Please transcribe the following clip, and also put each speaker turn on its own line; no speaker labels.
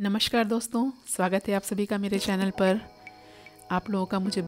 नमस्कार दोस्तों स्वागत है आप सभी का मेरे चैनल पर। आप लोगों का मुझे